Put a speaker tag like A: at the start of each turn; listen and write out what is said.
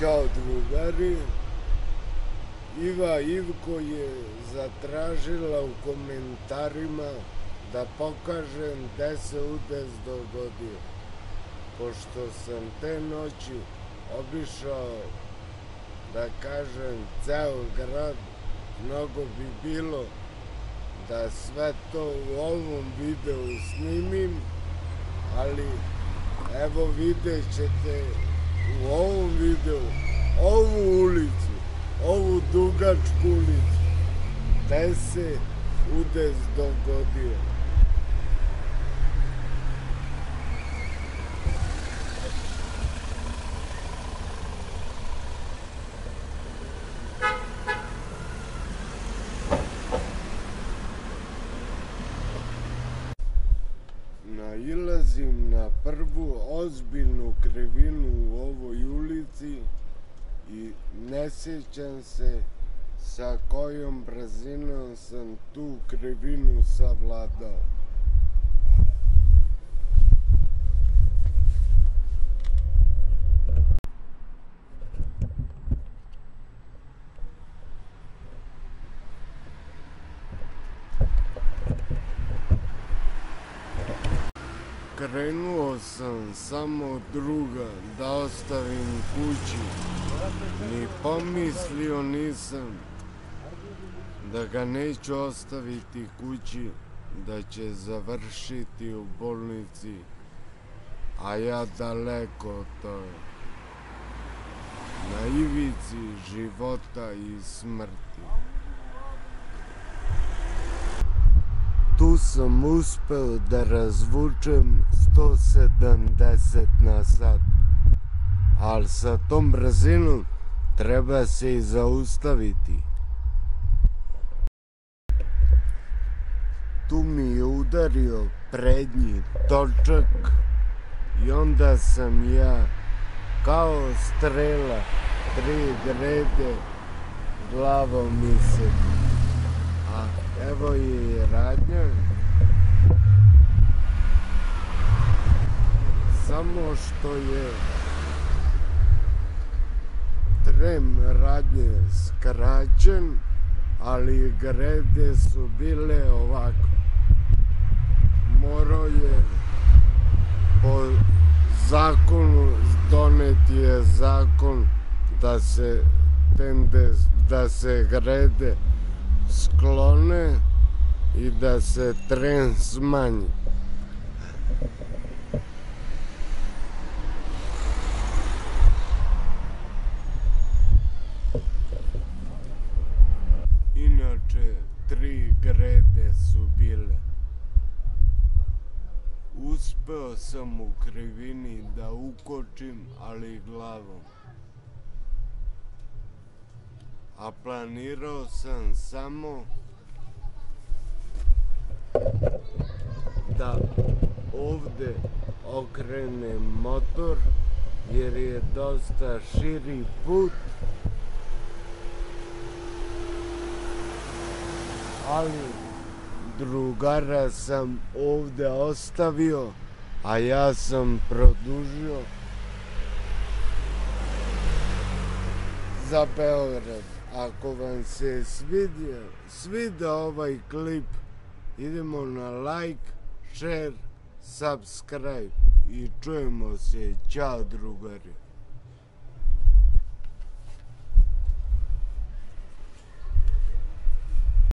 A: Ćao drugari. Iva Ivko je zatražila u komentarima da pokažem gde se udes dogodio. Pošto sam te noći obišao, da kažem, ceo grad, mnogo bi bilo da sve to u ovom videu snimim, ali evo vidjet ćete u ovom videu ovu ulicu, ovu dugačku ulicu, gde se udes dogodio. Nailazim na prvu ozbiljnu krivinu u ovoj ulici i ne sjećam se sa kojom brzinom sam tu krivinu savladao. Krenuo sam samo druga da ostavim kući. Ni pomislio nisam da ga neću ostaviti kući, da će završiti u bolnici, a ja daleko od toga. Na ivici života i smrti. Tu sam uspeo da razvučem 170 na sat. Ali sa tom brzinom treba se i zaustaviti. Tu mi je udario prednji točak i onda sam ja kao strela tri grede glavom mi se a evo i radnja. Samo što je trem radnje skraćen ali grede su bile ovako. Morao je po zakonu doneti je zakon da se tende, da se grede sklone i da se tren smanji. Inače, tri grede su bile. Uspeo sam u krivini da ukočim, ali glavom. A planirao sam samo da ovde okrenem motor jer je dosta širi put ali drugara sam ovde ostavio a ja sam produžio za Beograd ako vam se svidio, svida ovaj klip, idemo na like, share, subscribe i čujemo se. Ćao drugari.